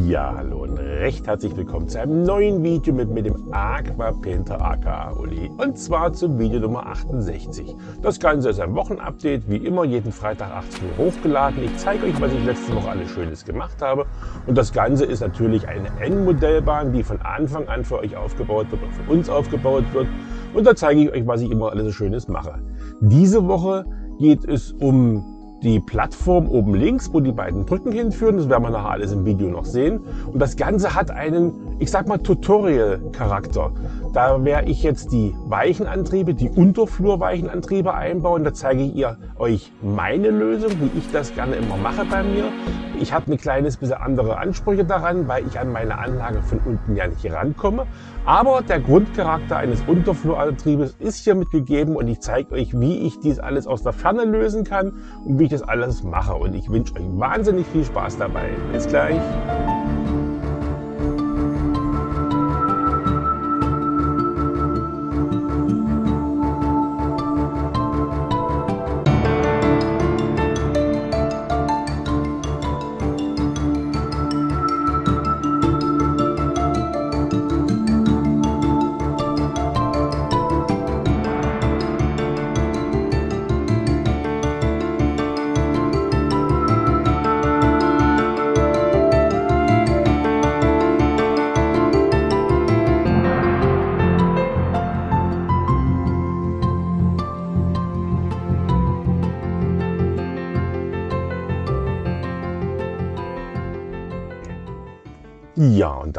Ja, hallo und recht herzlich willkommen zu einem neuen Video mit, mit dem Aqua Painter aka Uli. Und zwar zum Video Nummer 68. Das Ganze ist ein Wochenupdate, wie immer jeden Freitag 18 Uhr hochgeladen. Ich zeige euch, was ich letzte Woche alles Schönes gemacht habe. Und das Ganze ist natürlich eine N-Modellbahn, die von Anfang an für euch aufgebaut wird und für uns aufgebaut wird. Und da zeige ich euch, was ich immer alles Schönes mache. Diese Woche geht es um die Plattform oben links, wo die beiden Brücken hinführen. Das werden wir nachher alles im Video noch sehen. Und das Ganze hat einen, ich sag mal, Tutorial-Charakter. Da werde ich jetzt die Weichenantriebe, die Unterflurweichenantriebe einbauen. Da zeige ich ihr euch meine Lösung, wie ich das gerne immer mache bei mir. Ich habe ein kleines bisschen andere Ansprüche daran, weil ich an meine Anlage von unten ja nicht rankomme. Aber der Grundcharakter eines Unterflurantriebes ist hier mitgegeben und ich zeige euch, wie ich dies alles aus der Ferne lösen kann und wie ich das alles mache. Und ich wünsche euch wahnsinnig viel Spaß dabei. Bis gleich.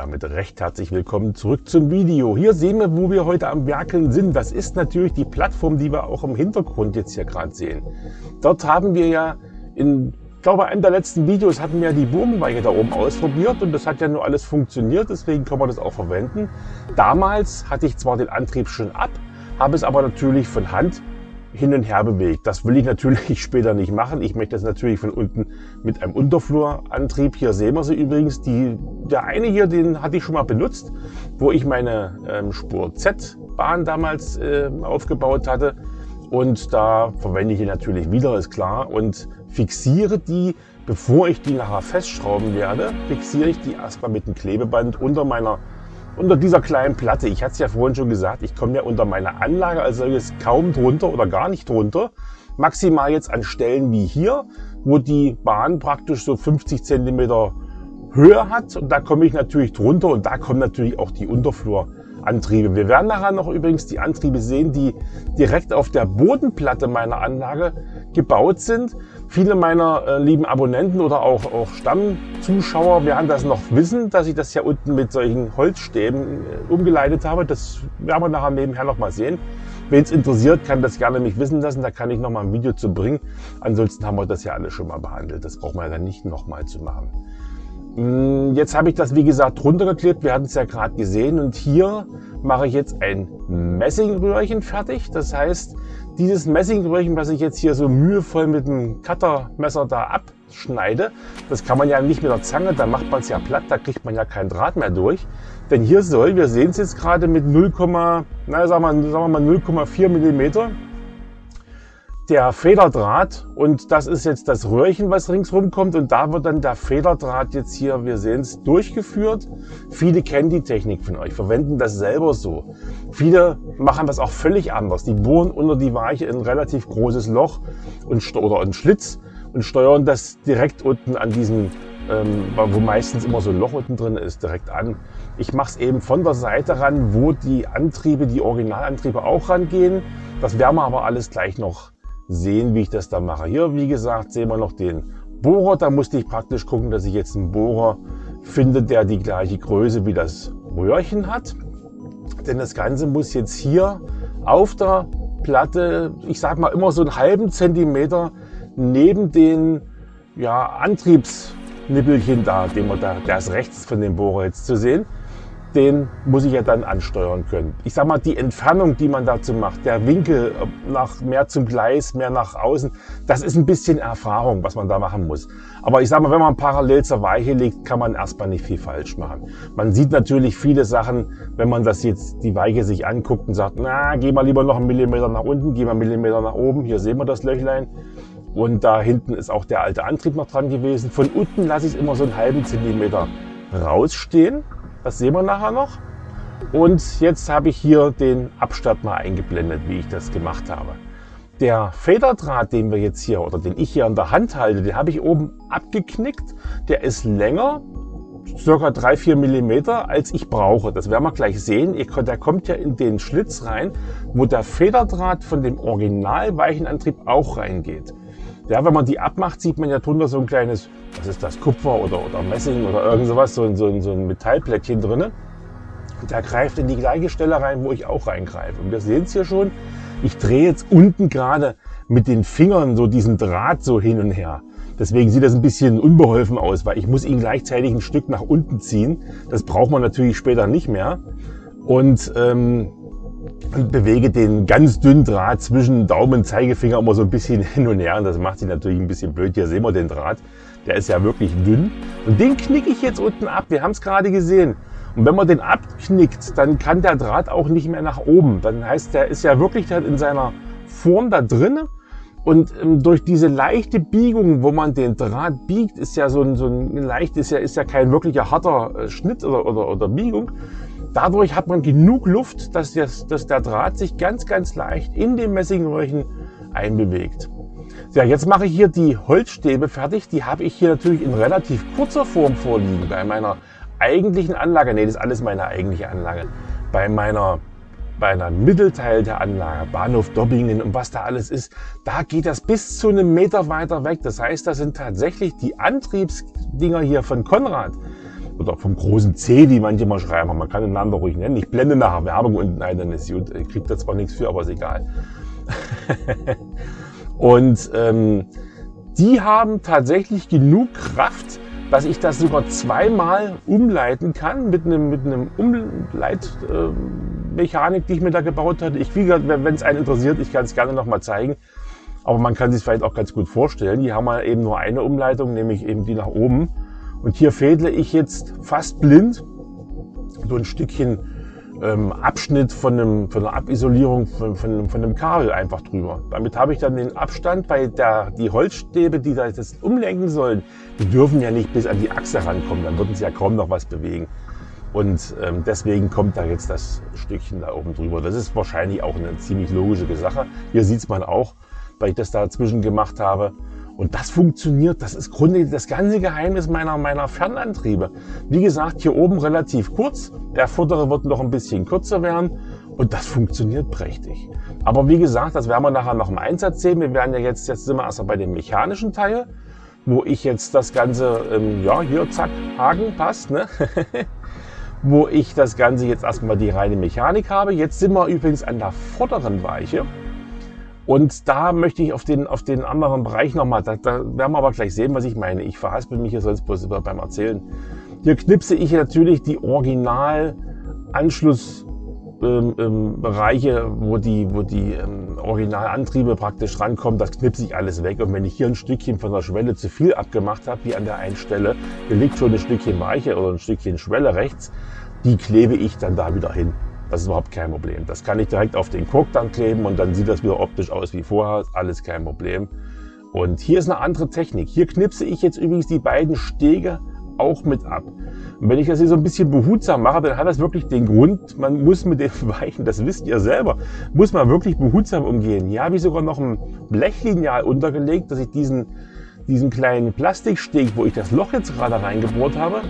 Damit recht herzlich willkommen zurück zum Video. Hier sehen wir, wo wir heute am Werkeln sind. Das ist natürlich die Plattform, die wir auch im Hintergrund jetzt hier gerade sehen. Dort haben wir ja in, ich glaube, einem der letzten Videos hatten wir ja die Wurmweiche da oben ausprobiert und das hat ja nur alles funktioniert, deswegen können wir das auch verwenden. Damals hatte ich zwar den Antrieb schon ab, habe es aber natürlich von Hand hin und her bewegt. Das will ich natürlich später nicht machen. Ich möchte das natürlich von unten mit einem Unterflurantrieb. Hier sehen wir sie übrigens. Die, der eine hier, den hatte ich schon mal benutzt, wo ich meine ähm, Spur Z-Bahn damals äh, aufgebaut hatte. Und da verwende ich ihn natürlich wieder, ist klar. Und fixiere die, bevor ich die nachher festschrauben werde, fixiere ich die erstmal mit einem Klebeband unter meiner unter dieser kleinen Platte. Ich hatte es ja vorhin schon gesagt, ich komme ja unter meiner Anlage als solches kaum drunter oder gar nicht drunter. Maximal jetzt an Stellen wie hier, wo die Bahn praktisch so 50 Zentimeter Höhe hat. Und da komme ich natürlich drunter und da kommen natürlich auch die Unterflurantriebe. Wir werden nachher noch übrigens die Antriebe sehen, die direkt auf der Bodenplatte meiner Anlage gebaut sind. Viele meiner äh, lieben Abonnenten oder auch, auch Stammzuschauer werden das noch wissen, dass ich das ja unten mit solchen Holzstäben äh, umgeleitet habe. Das werden wir nachher nebenher noch mal sehen. Wen es interessiert, kann das gerne mich wissen lassen. Da kann ich noch mal ein Video zu bringen. Ansonsten haben wir das ja alles schon mal behandelt. Das braucht man ja dann nicht noch mal zu machen. Mm, jetzt habe ich das, wie gesagt, runtergeklebt. Wir hatten es ja gerade gesehen. Und hier mache ich jetzt ein Messingröhrchen fertig. Das heißt, dieses Messingröhrchen, was ich jetzt hier so mühevoll mit dem Cuttermesser da abschneide, das kann man ja nicht mit der Zange, da macht man es ja platt, da kriegt man ja keinen Draht mehr durch. Denn hier soll, wir sehen es jetzt gerade mit 0, na, sagen wir, mal 0,4 Millimeter der Federdraht und das ist jetzt das Röhrchen, was ringsrum kommt und da wird dann der Federdraht jetzt hier, wir sehen es, durchgeführt. Viele kennen die Technik von euch, verwenden das selber so. Viele machen das auch völlig anders. Die bohren unter die Weiche ein relativ großes Loch und, oder einen Schlitz und steuern das direkt unten an diesem, ähm, wo meistens immer so ein Loch unten drin ist, direkt an. Ich mache es eben von der Seite ran, wo die Antriebe, die Originalantriebe auch rangehen. Das werden wir aber alles gleich noch sehen, wie ich das da mache. Hier, wie gesagt, sehen wir noch den Bohrer. Da musste ich praktisch gucken, dass ich jetzt einen Bohrer finde, der die gleiche Größe wie das Röhrchen hat. Denn das Ganze muss jetzt hier auf der Platte, ich sag mal immer so einen halben Zentimeter neben den ja, Antriebsnippelchen da, den man da, der ist rechts von dem Bohrer jetzt zu sehen, den muss ich ja dann ansteuern können. Ich sag mal, die Entfernung, die man dazu macht, der Winkel nach mehr zum Gleis, mehr nach außen, das ist ein bisschen Erfahrung, was man da machen muss. Aber ich sag mal, wenn man parallel zur Weiche liegt, kann man erstmal nicht viel falsch machen. Man sieht natürlich viele Sachen, wenn man das jetzt, die Weiche sich anguckt und sagt, na, geh mal lieber noch einen Millimeter nach unten, geh mal einen Millimeter nach oben, hier sehen wir das Löchlein. Und da hinten ist auch der alte Antrieb noch dran gewesen. Von unten lasse ich es immer so einen halben Zentimeter rausstehen. Das sehen wir nachher noch. Und jetzt habe ich hier den Abstand mal eingeblendet, wie ich das gemacht habe. Der Federdraht, den wir jetzt hier oder den ich hier an der Hand halte, den habe ich oben abgeknickt. Der ist länger, circa 3-4 Millimeter, als ich brauche. Das werden wir gleich sehen. Der kommt ja in den Schlitz rein, wo der Federdraht von dem Originalweichenantrieb auch reingeht. Ja, wenn man die abmacht, sieht man ja drunter so ein kleines, was ist das, Kupfer oder, oder Messing oder irgend sowas, so, so, so ein Metallplättchen drinnen. Und der greift in die gleiche Stelle rein, wo ich auch reingreife. Und wir sehen es hier schon. Ich drehe jetzt unten gerade mit den Fingern so diesen Draht so hin und her. Deswegen sieht das ein bisschen unbeholfen aus, weil ich muss ihn gleichzeitig ein Stück nach unten ziehen. Das braucht man natürlich später nicht mehr. Und ähm, bewege den ganz dünnen Draht zwischen Daumen und Zeigefinger immer so ein bisschen hin und her. Und das macht sich natürlich ein bisschen blöd. Hier sehen wir den Draht. Der ist ja wirklich dünn. Und den knicke ich jetzt unten ab. Wir haben es gerade gesehen. Und wenn man den abknickt, dann kann der Draht auch nicht mehr nach oben. Dann heißt, der ist ja wirklich in seiner Form da drinnen. Und ähm, durch diese leichte Biegung, wo man den Draht biegt, ist ja so ein, so ein leicht, ist ja, ist ja kein wirklicher harter äh, Schnitt oder, oder, oder Biegung. Dadurch hat man genug Luft, dass, das, dass der Draht sich ganz, ganz leicht in den Messingröhrchen einbewegt. Ja, jetzt mache ich hier die Holzstäbe fertig. Die habe ich hier natürlich in relativ kurzer Form vorliegen bei meiner eigentlichen Anlage. Nee, das ist alles meine eigentliche Anlage. Bei meiner bei einem Mittelteil der Anlage, Bahnhof Dobbingen und was da alles ist, da geht das bis zu einem Meter weiter weg. Das heißt, das sind tatsächlich die Antriebsdinger hier von Konrad oder vom großen C, wie manche mal schreiben. Man kann den Namen doch ruhig nennen. Ich blende nachher Werbung unten ein, dann ist gut. Ich kriege da zwar nichts für, aber ist egal. und ähm, die haben tatsächlich genug Kraft, dass ich das sogar zweimal umleiten kann mit einem, mit einem Umleitmechanik, die ich mir da gebaut hatte. Ich, wenn es einen interessiert, ich kann es gerne nochmal zeigen. Aber man kann sich vielleicht auch ganz gut vorstellen. Die haben mal eben nur eine Umleitung, nämlich eben die nach oben. Und hier fädle ich jetzt fast blind so ein Stückchen ähm, Abschnitt von, einem, von einer Abisolierung von, von, von einem Kabel einfach drüber. Damit habe ich dann den Abstand, weil der, die Holzstäbe, die da das umlenken sollen, die dürfen ja nicht bis an die Achse rankommen, dann würden sie ja kaum noch was bewegen. Und ähm, deswegen kommt da jetzt das Stückchen da oben drüber. Das ist wahrscheinlich auch eine ziemlich logische Sache. Hier sieht man auch, weil ich das dazwischen gemacht habe. Und das funktioniert, das ist grundlegend das ganze Geheimnis meiner, meiner Fernantriebe. Wie gesagt, hier oben relativ kurz, der vordere wird noch ein bisschen kürzer werden und das funktioniert prächtig. Aber wie gesagt, das werden wir nachher noch im Einsatz sehen. Wir werden ja jetzt, jetzt sind wir erstmal bei dem mechanischen Teil, wo ich jetzt das Ganze, ähm, ja, hier, zack, Haken, passt, ne? wo ich das Ganze jetzt erstmal die reine Mechanik habe. Jetzt sind wir übrigens an der vorderen Weiche. Und da möchte ich auf den, auf den anderen Bereich nochmal, da, da werden wir aber gleich sehen, was ich meine. Ich verhaspel mich hier sonst bloß beim Erzählen. Hier knipse ich natürlich die Original Anschlussbereiche, ähm, ähm, wo die, wo die ähm, Originalantriebe praktisch rankommen, das knipse ich alles weg. Und wenn ich hier ein Stückchen von der Schwelle zu viel abgemacht habe, wie an der einen Stelle, hier liegt schon ein Stückchen Weiche oder ein Stückchen Schwelle rechts, die klebe ich dann da wieder hin. Das ist überhaupt kein Problem. Das kann ich direkt auf den Kork dann kleben und dann sieht das wieder optisch aus wie vorher. Alles kein Problem. Und hier ist eine andere Technik. Hier knipse ich jetzt übrigens die beiden Stege auch mit ab. Und wenn ich das hier so ein bisschen behutsam mache, dann hat das wirklich den Grund, man muss mit den Weichen, das wisst ihr selber, muss man wirklich behutsam umgehen. Hier habe ich sogar noch ein Blechlineal untergelegt, dass ich diesen, diesen kleinen Plastiksteg, wo ich das Loch jetzt gerade reingebohrt habe,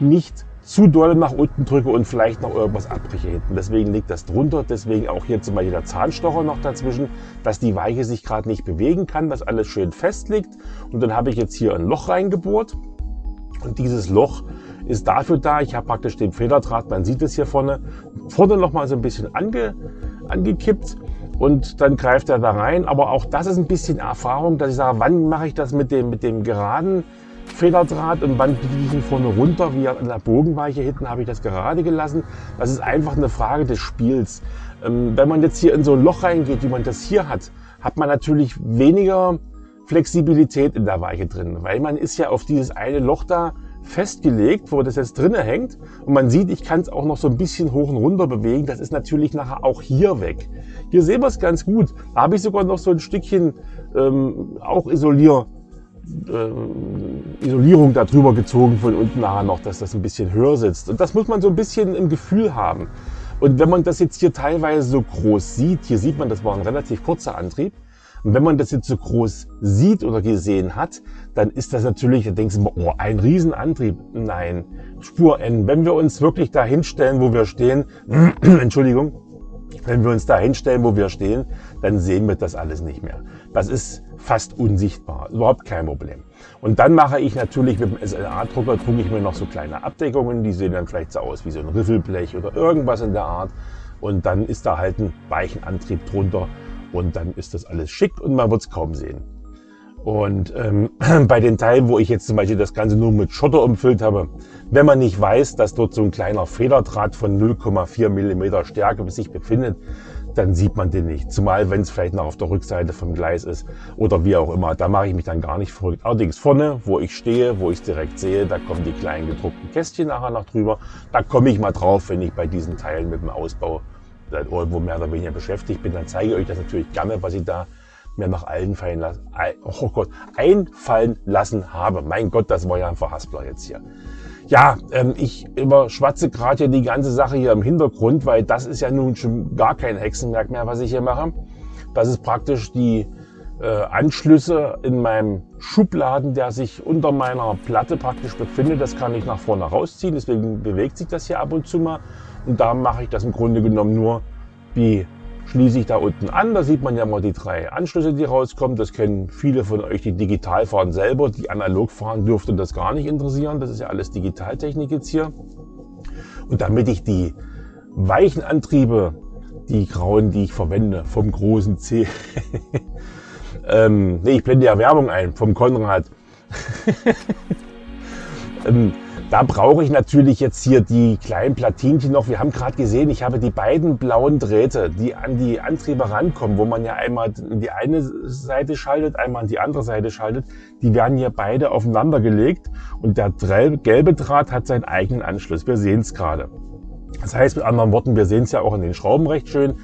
nicht zu doll nach unten drücke und vielleicht noch irgendwas abbreche hinten. Deswegen liegt das drunter. Deswegen auch hier zum Beispiel der Zahnstocher noch dazwischen, dass die Weiche sich gerade nicht bewegen kann, dass alles schön fest liegt. Und dann habe ich jetzt hier ein Loch reingebohrt. Und dieses Loch ist dafür da, ich habe praktisch den Federdraht, man sieht es hier vorne, vorne noch mal so ein bisschen ange, angekippt und dann greift er da rein. Aber auch das ist ein bisschen Erfahrung, dass ich sage, wann mache ich das mit dem, mit dem geraden Federdraht und wann biege ich ihn vorne runter, wie an der Bogenweiche hinten habe ich das gerade gelassen. Das ist einfach eine Frage des Spiels. Ähm, wenn man jetzt hier in so ein Loch reingeht, wie man das hier hat, hat man natürlich weniger Flexibilität in der Weiche drin, weil man ist ja auf dieses eine Loch da festgelegt, wo das jetzt drinnen hängt. Und man sieht, ich kann es auch noch so ein bisschen hoch und runter bewegen. Das ist natürlich nachher auch hier weg. Hier sehen wir es ganz gut. Da habe ich sogar noch so ein Stückchen ähm, auch Isolier äh, Isolierung darüber gezogen von unten nachher noch, dass das ein bisschen höher sitzt. Und das muss man so ein bisschen im Gefühl haben. Und wenn man das jetzt hier teilweise so groß sieht, hier sieht man, das war ein relativ kurzer Antrieb. Und wenn man das jetzt so groß sieht oder gesehen hat, dann ist das natürlich, da denkst du immer, oh, ein Riesenantrieb. Nein, Spur N. Wenn wir uns wirklich da hinstellen, wo wir stehen, Entschuldigung, wenn wir uns da hinstellen, wo wir stehen, dann sehen wir das alles nicht mehr. Das ist fast unsichtbar, überhaupt kein Problem. Und dann mache ich natürlich mit dem SLA-Drucker, drucke ich mir noch so kleine Abdeckungen, die sehen dann vielleicht so aus wie so ein Riffelblech oder irgendwas in der Art. Und dann ist da halt ein weichen Antrieb drunter und dann ist das alles schick und man wird es kaum sehen. Und ähm, bei den Teilen, wo ich jetzt zum Beispiel das Ganze nur mit Schotter umfüllt habe, wenn man nicht weiß, dass dort so ein kleiner Federdraht von 0,4 Millimeter Stärke sich befindet, dann sieht man den nicht. Zumal, wenn es vielleicht noch auf der Rückseite vom Gleis ist oder wie auch immer. Da mache ich mich dann gar nicht verrückt. Allerdings vorne, wo ich stehe, wo ich es direkt sehe, da kommen die kleinen gedruckten Kästchen nachher noch drüber. Da komme ich mal drauf, wenn ich bei diesen Teilen mit dem Ausbau irgendwo mehr oder weniger beschäftigt bin. Dann zeige ich euch das natürlich gerne, was ich da mir nach allen fallen lassen, oh Gott, einfallen lassen habe. Mein Gott, das war ja ein Verhaspler jetzt hier. Ja, ähm, ich überschwatze gerade hier die ganze Sache hier im Hintergrund, weil das ist ja nun schon gar kein Hexenwerk mehr, was ich hier mache. Das ist praktisch die äh, Anschlüsse in meinem Schubladen, der sich unter meiner Platte praktisch befindet. Das kann ich nach vorne rausziehen, deswegen bewegt sich das hier ab und zu mal. Und da mache ich das im Grunde genommen nur wie schließe ich da unten an. Da sieht man ja mal die drei Anschlüsse, die rauskommen. Das kennen viele von euch, die digital fahren selber. Die analog fahren dürfte das gar nicht interessieren. Das ist ja alles Digitaltechnik jetzt hier. Und damit ich die weichen Antriebe, die grauen, die ich verwende, vom großen C, ähm, nee, ich blende ja Werbung ein, vom Konrad. ähm, da brauche ich natürlich jetzt hier die kleinen Platinchen noch. Wir haben gerade gesehen, ich habe die beiden blauen Drähte, die an die Antriebe rankommen, wo man ja einmal in die eine Seite schaltet, einmal an die andere Seite schaltet. Die werden hier beide aufeinander gelegt und der gelbe Draht hat seinen eigenen Anschluss. Wir sehen es gerade. Das heißt mit anderen Worten, wir sehen es ja auch in den Schrauben recht schön.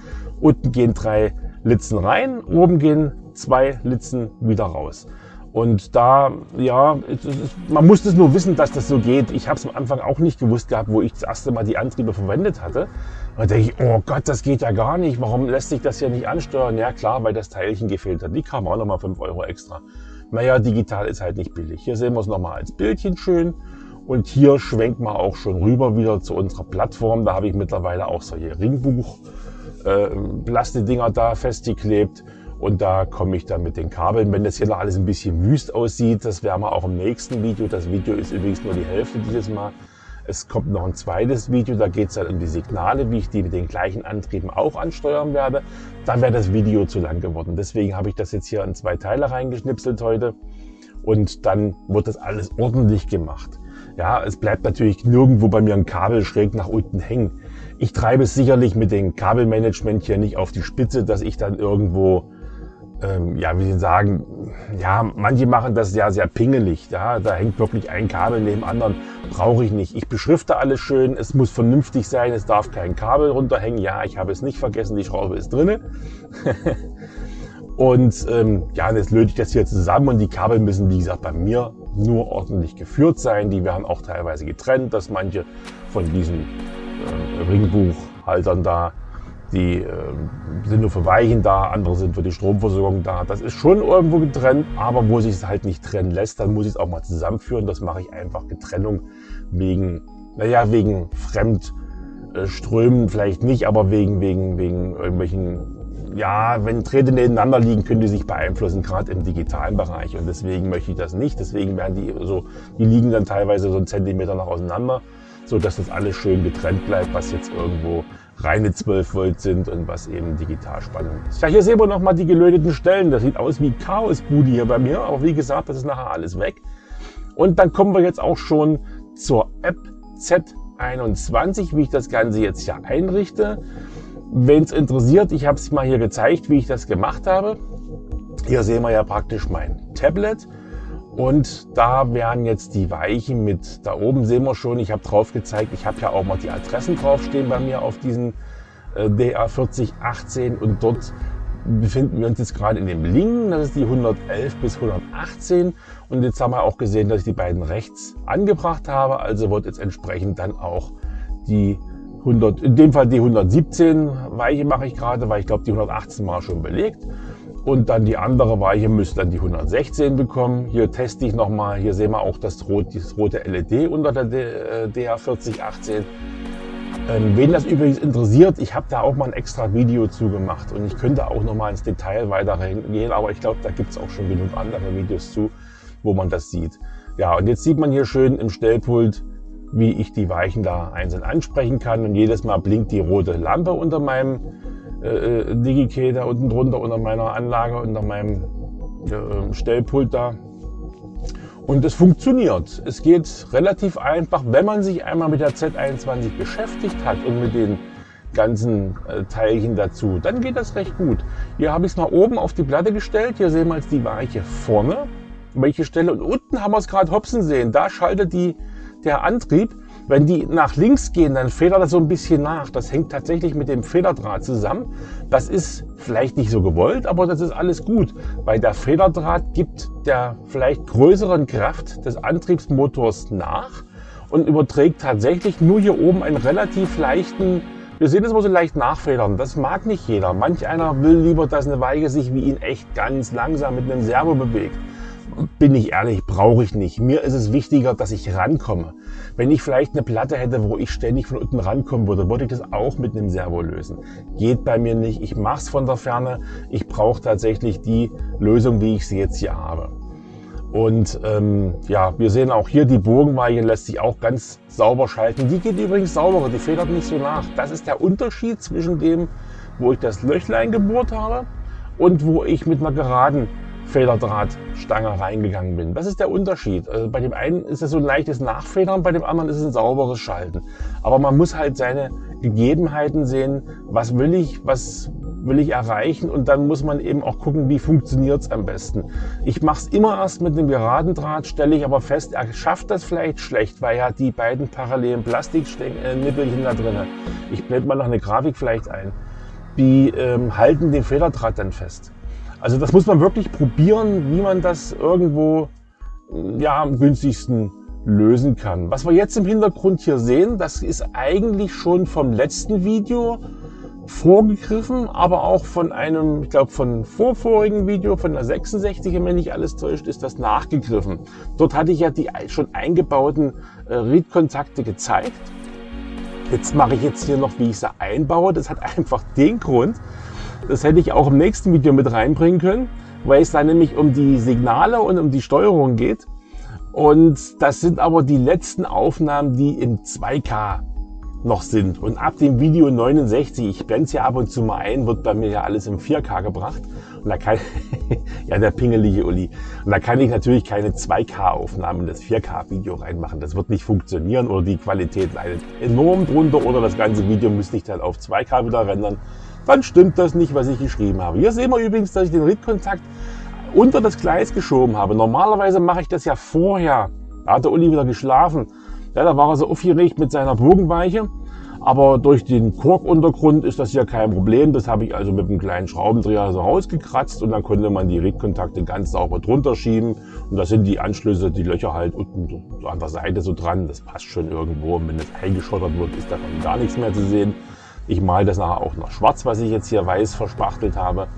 Unten gehen drei Litzen rein, oben gehen zwei Litzen wieder raus. Und da, ja, man muss es nur wissen, dass das so geht. Ich habe es am Anfang auch nicht gewusst gehabt, wo ich das erste Mal die Antriebe verwendet hatte. Da denke ich, oh Gott, das geht ja gar nicht. Warum lässt sich das ja nicht ansteuern? Ja klar, weil das Teilchen gefehlt hat. Die kam auch nochmal 5 Euro extra. Naja, digital ist halt nicht billig. Hier sehen wir es nochmal als Bildchen schön. Und hier schwenkt man auch schon rüber wieder zu unserer Plattform. Da habe ich mittlerweile auch solche Ringbuch äh, da festgeklebt. Und da komme ich dann mit den Kabeln. Wenn das hier noch alles ein bisschen wüst aussieht, das werden wir auch im nächsten Video. Das Video ist übrigens nur die Hälfte dieses Mal. Es kommt noch ein zweites Video, da geht es dann um die Signale, wie ich die mit den gleichen Antrieben auch ansteuern werde. Dann wäre das Video zu lang geworden. Deswegen habe ich das jetzt hier in zwei Teile reingeschnipselt heute. Und dann wird das alles ordentlich gemacht. Ja, es bleibt natürlich nirgendwo bei mir ein Kabel schräg nach unten hängen. Ich treibe es sicherlich mit dem Kabelmanagement hier nicht auf die Spitze, dass ich dann irgendwo ähm, ja, wie Sie sagen, ja, manche machen das ja sehr pingelig. Ja, da hängt wirklich ein Kabel neben anderen. Brauche ich nicht. Ich beschrifte alles schön. Es muss vernünftig sein. Es darf kein Kabel runterhängen. Ja, ich habe es nicht vergessen. Die Schraube ist drinne. und ähm, ja, jetzt löte ich das hier zusammen und die Kabel müssen, wie gesagt, bei mir nur ordentlich geführt sein. Die werden auch teilweise getrennt, dass manche von diesen äh, Ringbuchhaltern da die äh, sind nur für Weichen da, andere sind für die Stromversorgung da. Das ist schon irgendwo getrennt, aber wo sich es halt nicht trennen lässt, dann muss ich es auch mal zusammenführen. Das mache ich einfach Getrennung wegen, naja, wegen Fremdströmen vielleicht nicht, aber wegen, wegen, wegen irgendwelchen, ja, wenn Drähte nebeneinander liegen, können die sich beeinflussen, gerade im digitalen Bereich. Und deswegen möchte ich das nicht. Deswegen werden die so, die liegen dann teilweise so einen Zentimeter nach auseinander, so dass das alles schön getrennt bleibt, was jetzt irgendwo reine 12 Volt sind und was eben Digitalspannung ist. Ja, hier sehen wir nochmal die gelöteten Stellen. Das sieht aus wie Chaosbude hier bei mir, aber wie gesagt, das ist nachher alles weg. Und dann kommen wir jetzt auch schon zur App Z21, wie ich das Ganze jetzt hier einrichte. Wenn es interessiert, ich habe es mal hier gezeigt, wie ich das gemacht habe. Hier sehen wir ja praktisch mein Tablet und da wären jetzt die Weichen mit, da oben sehen wir schon, ich habe drauf gezeigt, ich habe ja auch mal die Adressen draufstehen bei mir auf diesen äh, DA4018 und dort befinden wir uns jetzt gerade in dem linken, das ist die 111 bis 118. Und jetzt haben wir auch gesehen, dass ich die beiden rechts angebracht habe. Also wird jetzt entsprechend dann auch die 100, in dem Fall die 117 Weiche mache ich gerade, weil ich glaube, die 118 war schon belegt. Und dann die andere Weiche müsste dann die 116 bekommen. Hier teste ich nochmal. Hier sehen wir auch das, rot, das rote LED unter der DH4018. Ähm, wen das übrigens interessiert, ich habe da auch mal ein extra Video zu gemacht und ich könnte auch noch mal ins Detail weiter gehen, aber ich glaube, da gibt es auch schon genug andere Videos zu, wo man das sieht. Ja, und jetzt sieht man hier schön im Stellpult, wie ich die Weichen da einzeln ansprechen kann und jedes Mal blinkt die rote Lampe unter meinem äh, äh DigiKey da unten drunter, unter meiner Anlage, unter meinem äh, Stellpult da. Und es funktioniert. Es geht relativ einfach, wenn man sich einmal mit der Z21 beschäftigt hat und mit den ganzen äh, Teilchen dazu, dann geht das recht gut. Hier habe ich es mal oben auf die Platte gestellt. Hier sehen wir jetzt die Weiche vorne, welche Stelle. Und unten haben wir es gerade hopsen sehen. Da schaltet die, der Antrieb. Wenn die nach links gehen, dann federt das so ein bisschen nach. Das hängt tatsächlich mit dem Federdraht zusammen. Das ist vielleicht nicht so gewollt, aber das ist alles gut, weil der Federdraht gibt der vielleicht größeren Kraft des Antriebsmotors nach und überträgt tatsächlich nur hier oben einen relativ leichten wir sehen es mal so leicht nachfedern. Das mag nicht jeder. Manch einer will lieber, dass eine Weiche sich wie ihn echt ganz langsam mit einem Servo bewegt bin ich ehrlich, brauche ich nicht. Mir ist es wichtiger, dass ich rankomme. Wenn ich vielleicht eine Platte hätte, wo ich ständig von unten rankommen würde, würde ich das auch mit einem Servo lösen. Geht bei mir nicht. Ich mache es von der Ferne. Ich brauche tatsächlich die Lösung, wie ich sie jetzt hier habe. Und ähm, ja, wir sehen auch hier, die Bogenweiche lässt sich auch ganz sauber schalten. Die geht übrigens sauberer, die federt nicht so nach. Das ist der Unterschied zwischen dem, wo ich das Löchlein gebohrt habe und wo ich mit einer geraden Federdrahtstange reingegangen bin. Das ist der Unterschied. Also bei dem einen ist es so ein leichtes Nachfedern, bei dem anderen ist es ein sauberes Schalten. Aber man muss halt seine Gegebenheiten sehen, was will ich, was will ich erreichen und dann muss man eben auch gucken, wie funktioniert es am besten. Ich mache es immer erst mit einem geraden Draht, stelle ich aber fest, er schafft das vielleicht schlecht, weil er hat die beiden parallelen Plastiknippelchen da drin. Ich blende mal noch eine Grafik vielleicht ein. Die ähm, halten den Federdraht dann fest. Also das muss man wirklich probieren, wie man das irgendwo ja, am günstigsten lösen kann. Was wir jetzt im Hintergrund hier sehen, das ist eigentlich schon vom letzten Video vorgegriffen, aber auch von einem, ich glaube, von vorvorigen Video, von der 66, wenn nicht alles täuscht, ist das nachgegriffen. Dort hatte ich ja die schon eingebauten äh, Read-Kontakte gezeigt. Jetzt mache ich jetzt hier noch, wie ich sie einbaue. Das hat einfach den Grund, das hätte ich auch im nächsten Video mit reinbringen können, weil es da nämlich um die Signale und um die Steuerung geht. Und das sind aber die letzten Aufnahmen, die im 2K noch sind. Und ab dem Video 69, ich blende es ja ab und zu mal ein, wird bei mir ja alles im 4K gebracht. Und da kann, ja, der pingelige Uli. Und da kann ich natürlich keine 2K-Aufnahmen in das 4K-Video reinmachen. Das wird nicht funktionieren oder die Qualität leidet enorm drunter oder das ganze Video müsste ich dann auf 2K wieder rendern dann stimmt das nicht, was ich geschrieben habe. Hier sehen wir übrigens, dass ich den Rittkontakt unter das Gleis geschoben habe. Normalerweise mache ich das ja vorher. Da hat der Uli wieder geschlafen. Ja, da war er so aufgeregt mit seiner Bogenweiche. Aber durch den Korkuntergrund ist das ja kein Problem. Das habe ich also mit einem kleinen Schraubendreher so rausgekratzt und dann konnte man die Rittkontakte ganz sauber drunter schieben. Und da sind die Anschlüsse, die Löcher halt unten so an der Seite so dran. Das passt schon irgendwo. Und wenn es eingeschottert wird, ist davon gar nichts mehr zu sehen. Ich male das nachher auch noch schwarz, was ich jetzt hier weiß verspachtelt habe.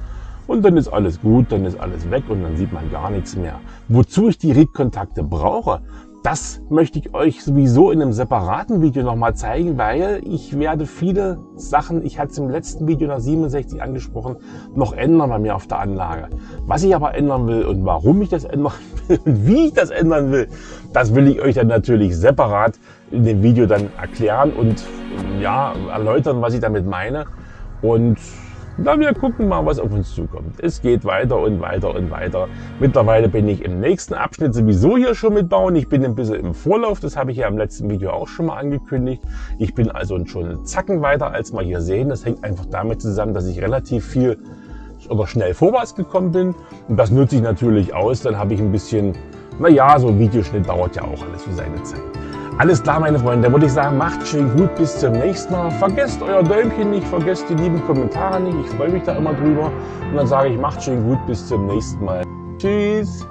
Und dann ist alles gut, dann ist alles weg und dann sieht man gar nichts mehr. Wozu ich die Read-Kontakte brauche, das möchte ich euch sowieso in einem separaten Video nochmal zeigen, weil ich werde viele Sachen, ich hatte es im letzten Video nach 67 angesprochen, noch ändern bei mir auf der Anlage. Was ich aber ändern will und warum ich das ändern will und wie ich das ändern will, das will ich euch dann natürlich separat in dem Video dann erklären und ja, erläutern, was ich damit meine. Und na, wir gucken mal, was auf uns zukommt. Es geht weiter und weiter und weiter. Mittlerweile bin ich im nächsten Abschnitt sowieso hier schon mit bauen. Ich bin ein bisschen im Vorlauf, das habe ich ja im letzten Video auch schon mal angekündigt. Ich bin also schon einen Zacken weiter, als wir hier sehen. Das hängt einfach damit zusammen, dass ich relativ viel oder schnell vorwärts gekommen bin. Und das nutze ich natürlich aus. Dann habe ich ein bisschen, naja, so ein Videoschnitt dauert ja auch alles für seine Zeit. Alles klar, meine Freunde. Da würde ich sagen, macht schön gut. Bis zum nächsten Mal. Vergesst euer Däumchen nicht, vergesst die lieben Kommentare nicht. Ich freue mich da immer drüber. Und dann sage ich, macht schön gut. Bis zum nächsten Mal. Tschüss.